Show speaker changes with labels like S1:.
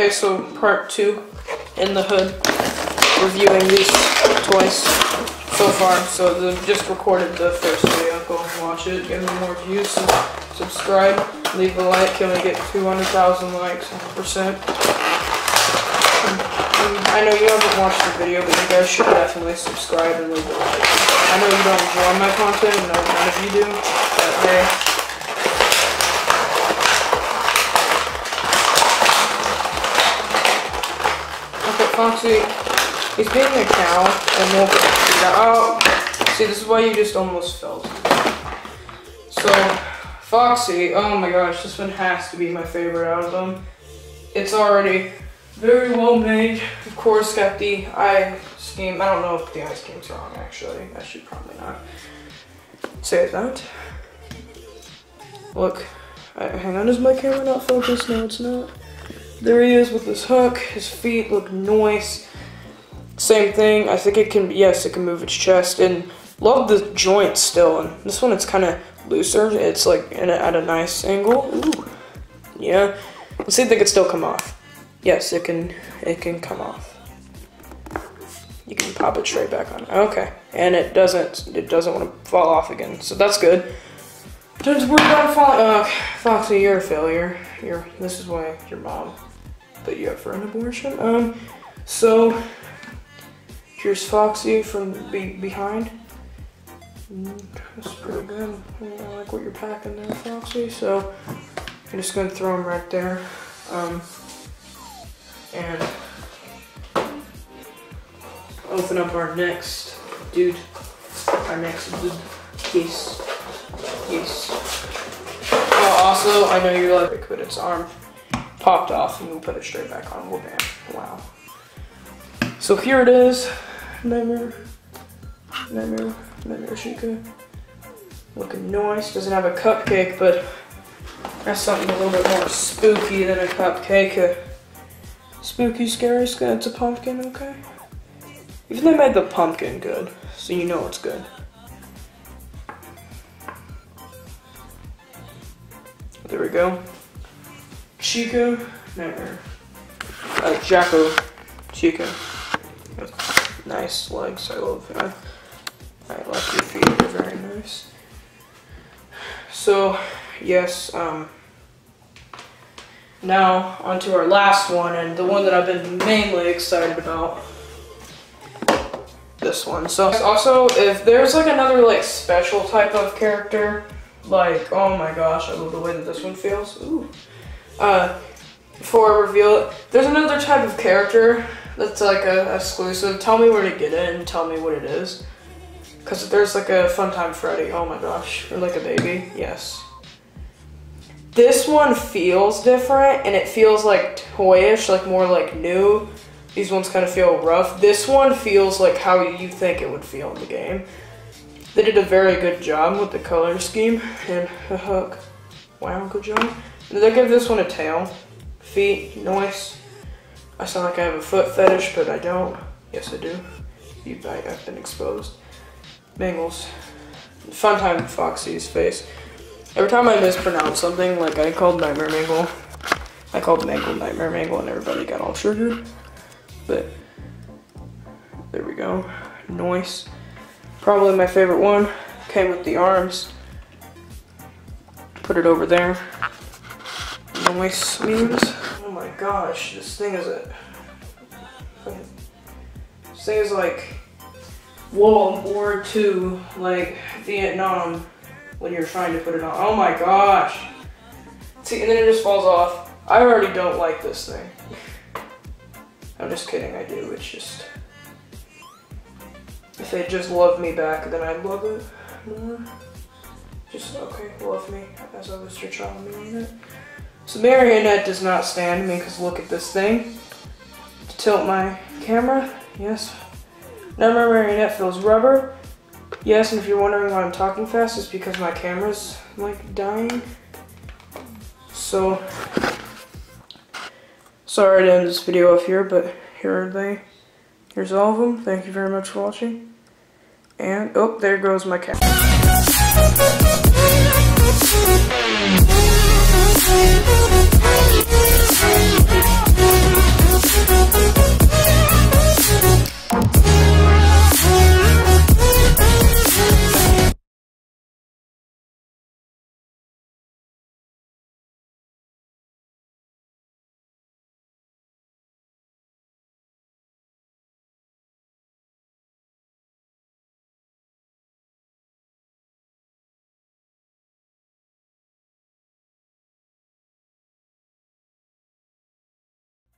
S1: Okay, so part two in the hood. Reviewing these twice so far. So they've just recorded the first video. Go and watch it. Give me more views. Subscribe. Leave a like. Can we get 200,000 likes? 100%. I know you haven't watched the video, but you guys should definitely subscribe and leave a like. I know you don't enjoy my content, no, none of you do, but hey. Foxy, he's being a cow, and we'll get Oh, see, this is why you just almost fell. So, Foxy, oh my gosh, this one has to be my favorite out of them. It's already very well made. Of course, got the eye scheme. I don't know if the eye scheme's wrong, actually. I should probably not say that. Look, hang on, is my camera not focused? No, it's not. There he is with his hook. His feet look nice. Same thing. I think it can, yes, it can move its chest. And love the joint still. And this one, it's kind of looser. It's like a, at a nice angle. Ooh. Yeah. Let's see if they can still come off. Yes, it can, it can come off. You can pop it straight back on. Okay, and it doesn't, it doesn't want to fall off again, so that's good. Don't worry about falling. Uh, Foxy, you're a failure. You're. This is why your mom put you up for an abortion. Um, so here's Foxy from be behind. Mm, that's pretty good. I like what you're packing there, Foxy. So I'm just gonna throw him right there. Um, and open up our next dude, our next dude case. Case. Oh, also, I know you're like, but its arm popped off and we'll put it straight back on. Well, bam. Wow. So here it is. Nightmare. Nightmare. Nightmare Chica. Looking nice. Doesn't have a cupcake, but that's something a little bit more spooky than a cupcake. Uh, Spooky, scary, it's a pumpkin, okay? Even they made the pumpkin good, so you know it's good. There we go. Chica, Nightmare. Uh, Jacko, Chica. Nice legs, I love that. I like your feet, they're very nice. So, yes, um, now, onto our last one, and the one that I've been mainly excited about. This one. So, also, if there's like another like special type of character, like, oh my gosh, I love the way that this one feels. Ooh. Uh, before I reveal it, there's another type of character that's like a, exclusive. Tell me where to get it and tell me what it is. Because there's like a Funtime Freddy, oh my gosh, or like a baby, yes. This one feels different and it feels like toyish, like more like new. These ones kind of feel rough. This one feels like how you think it would feel in the game. They did a very good job with the color scheme and the hook. Wow, good job. Did they give this one a tail? Feet, noise. I sound like I have a foot fetish, but I don't. Yes, I do. You, I, I've been exposed. Bengals. Funtime Foxy's face. Every time I mispronounce something, like I called Nightmare Mangle, I called Mangle Nightmare Mangle and everybody got all triggered. But, there we go. Noise. Probably my favorite one. Came with the arms. Put it over there. Noise memes. Oh my gosh, this thing is a... This thing is like World War II, like Vietnam when you're trying to put it on. Oh my gosh. See, and then it just falls off. I already don't like this thing. I'm just kidding, I do. It's just... If they just love me back, then I'd love it more. Just, okay, love me as I was your child doing it. So Marionette does not stand me, because look at this thing. To tilt my camera, yes. Number Marionette feels rubber. Yes, and if you're wondering why I'm talking fast, it's because my camera's like dying. So, sorry to end this video off here, but here are they. Here's all of them. Thank you very much for watching. And, oh, there goes my camera. Thank you.